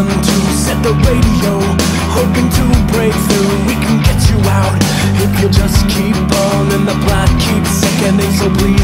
To set the radio, hoping to break through. We can get you out if you just keep on, and the plot keeps sickening. So please